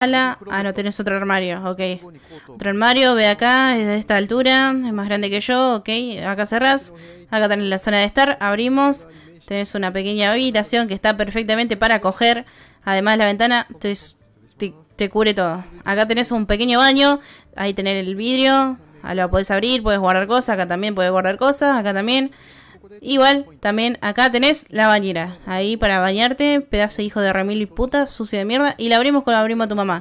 Ah, no, tenés otro armario, ok. Otro armario, ve acá, es de esta altura, es más grande que yo, ok. Acá cerrás, acá tenés la zona de estar, abrimos. Tenés una pequeña habitación que está perfectamente para coger. Además la ventana te, te, cubre todo. Acá tenés un pequeño baño, ahí tenés el vidrio, lo podés abrir, puedes guardar cosas, acá también puedes guardar cosas, acá también. Igual, también acá tenés la bañera. Ahí para bañarte, pedazo de hijo de remil y puta, sucio de mierda. Y la abrimos con abrimos a tu mamá.